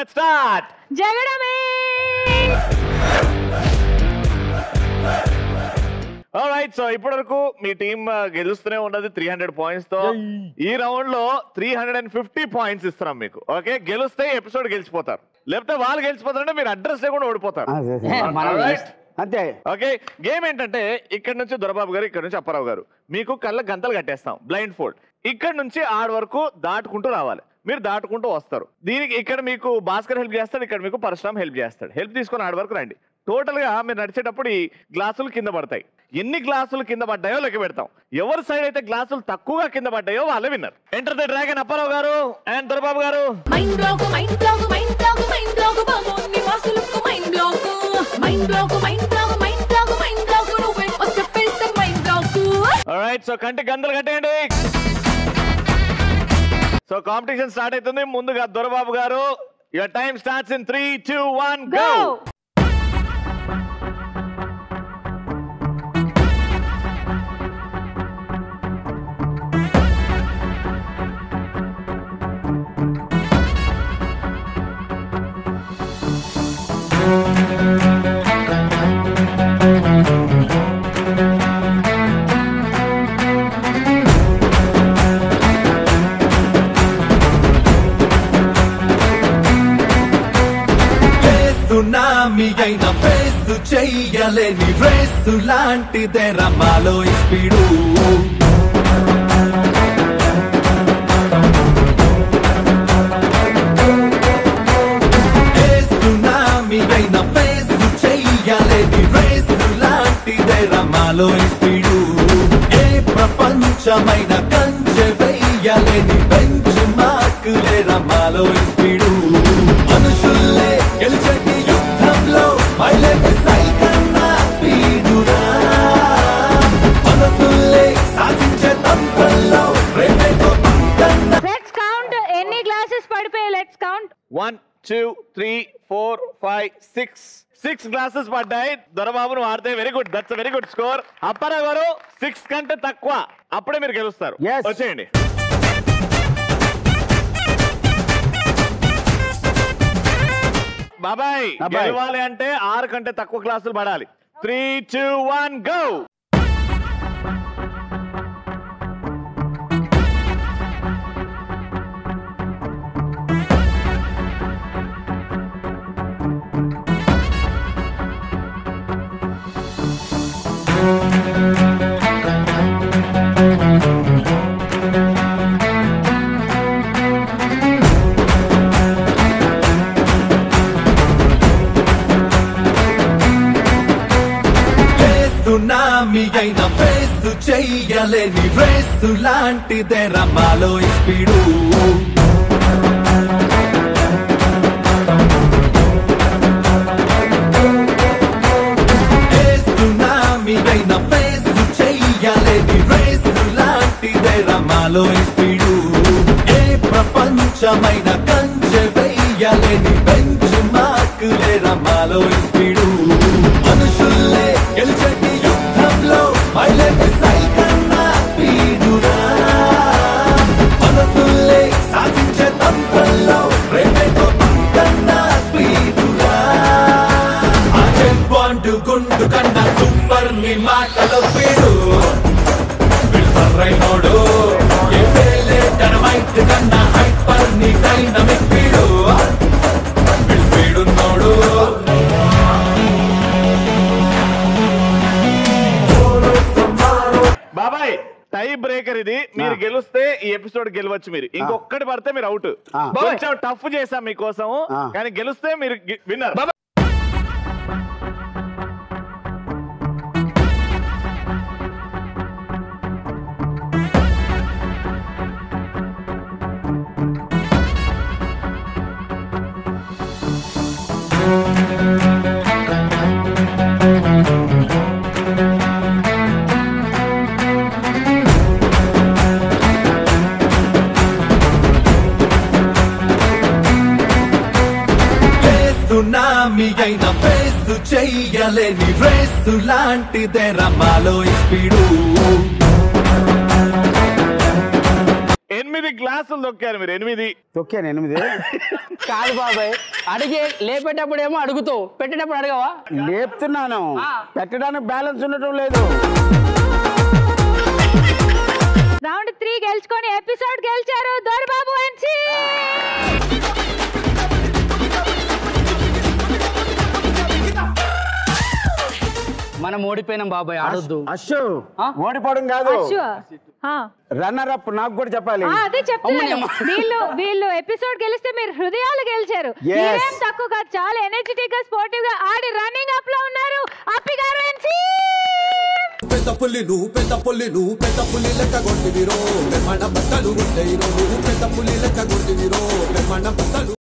Let's start జగడమే! Right so ఇప్పటి వరకు మీ టీం గెలుస్తూనే ఉన్నది త్రీ హండ్రెడ్ పాయింట్స్తో. ఈ రౌండ్లో three hundred and fifty points ఇస్తున్నాం మీకు ఓకే గెలుస్తే ఎపిసోడ్ గెలిచిపోతారు. లేకపోతే వాళ్ళు గెలిచిపోతారంటే మీరు అడ్రస్ లేకుండా ఓడిపోతారు. Alright? అంతే. ఓకే గేమ్ ఏంటంటే ఇక్కడ నుంచి దొరబాబు గారు ఇక్కడ నుంచి అప్పారావు గారు మీకు కళ్ళ గంతలు కట్టేస్తాం బ్లైండ్ ఫోల్డ్ ఇక్కడ నుంచి ఆడ వరకు దాటుకుంటూ రావాలి. మీరు దాటుకుంటూ వస్తారు. దీనికి ఇక్కడ మీకు భాస్కర్ హెల్ప్ చేస్తాడు ఇక్కడ మీకు పరశురామ్ హెల్ప్ చేస్తాడు. హెల్ప్ తీసుకొని ఆడ వరకు రండి. టోటల్గా మీరు నడిచేటప్పుడు ఈ గ్లాసులు కింద పడతాయి. ఎన్ని గ్లాసులు కింద పడ్డాయో లెక్క పెడతాం. ఎవరి సైడ్ అయితే గ్లాసులు తక్కువగా కింద పడ్డాయో వాళ్ళే winner enter the dragon Apparao గారు అండ్ దొరబాబు గారు. సో కంటి గందలు కట్టేయండి సో కాంపిటీషన్ స్టార్ట్ అవుతుంది ముందుగా Dorababu garu your time starts in three two one go tsunami అయిన ఫేస్ చెయ్యలేని రేసు లాంటిదే రమాలో ఈ స్పీడు. ఏ సునామీ అయిన ఫేస్ చెయ్యలేని రేసు లాంటిదే రమాలో ఈ ఏ ప్రపంచమైన కంచె వెయ్యలేని బెంచ్ మార్కులే రమాలో గ్లాసెస్ పడిపోయాయి let's count one two three four five six six glasses పడ్డాయి. దొరబాబు నువ్వు ఆడితే very good that's very good score Apparao గారు సిక్స్ కంటే తక్కువ. అప్పుడే మీరు గెలుస్తారు. వచ్చేయండి. బాబాయ్ బాబాయ్. గెలవాలి అంటే ఆరు కంటే తక్కువ క్లాసులు పడాలి. త్రీ టూ వన్ గో అయిన ఫేస్ చెయ్యలేని రేసు లాంటిదే రమాలో ఈ స్పీడు ఏ అయిన ఫేసు చెయ్యలేని రేసు లాంటిదే రమాలో స్పీడు ఏ ప్రపంచమైన కంచె వెయ్యలేని టై బ్రేకర్ ఇది. మీరు. గెలిస్తే ఈ ఎపిసోడ్ గెలవచ్చు మీరు. ఇంకొక్కటి పడితే మీరు అవుట్. కొంచెం టఫ్ చేసాం మీకోసం. కానీ గెలిస్తే మీరు విన్నర్. సునామీ అయిన ఫేసు చెయ్యలేని రేసు లాంటిదే రమాలో ఈ స్పీడు. ఎనిమిది గ్లాసులు దొక్కారు మీరు ఎనిమిది. తొక్కాను ఎనిమిది. కాదు బాబాయ్ అడిగే లేపేటప్పుడు ఏమో అడుగుతావు పెట్టేటప్పుడు అడగవా? లేపుతున్నాను. పెట్టడానికి బ్యాలెన్స్ ఉండటం లేదు. రౌండ్ త్రీ గెలుచుకొని ఎపిసోడ్ గెలిచారు దొరబాబు ఎన్సీ. మనం ఓడిపోయినాం బాబాయ్. ఆడొద్దు అశ్షు ఆ? ఓడిపోవడం కాదు. రన్నర్ అప్ నాకు కూడా చెప్పాలి. ఆ, అదే చెప్తున్నాను. వీళ్ళు వీళ్ళు ఎపిసోడ్ గెలిస్తే మీరు హృదయాలు గెలిచారు. మీరేం తక్కువ కాదు చాలా ఎనర్జెటిక్గా స్పోర్టివ్గా ఆడి రన్నింగ్ అప్లో ఉన్నారు. అప్పి గారు పెద్ద పుల్లి నువ్వు పెద్ద పుల్లి నువ్వు పెద్ద పుల్లి లెక్క కొట్టివిరో. మన బట్టలు ఉంటాయిరో నువ్వు పెద్ద పుల్లి లెక్క కొట్టివిరో. మన బట్టలు